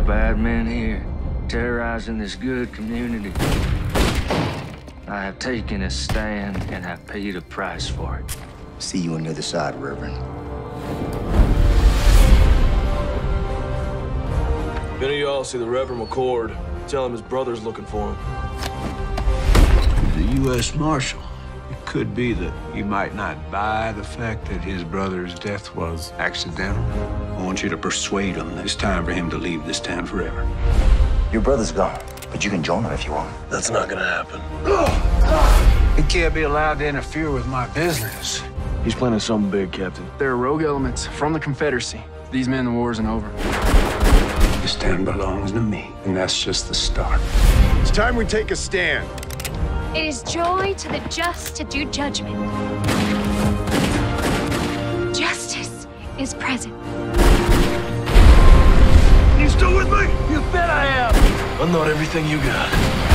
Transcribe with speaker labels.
Speaker 1: about bad men here, terrorizing this good community. I have taken a stand and have paid a price for it.
Speaker 2: See you on the other side, Reverend.
Speaker 3: If any of y'all see the Reverend McCord, tell him his brother's looking for him.
Speaker 4: The U.S. Marshal. It could be that you might not buy the fact that his brother's death was accidental. I want you to persuade him that it's time for him to leave this town forever.
Speaker 2: Your brother's gone, but you can join him if you want.
Speaker 3: That's not gonna happen.
Speaker 4: He can't be allowed to interfere with my business.
Speaker 3: He's planning something big, Captain.
Speaker 5: There are rogue elements from the Confederacy. These men, the war isn't over.
Speaker 4: This town belongs to me, and that's just the start.
Speaker 6: It's time we take a stand.
Speaker 7: It is joy to the just to do judgment. Justice is present.
Speaker 3: I'm not everything you got.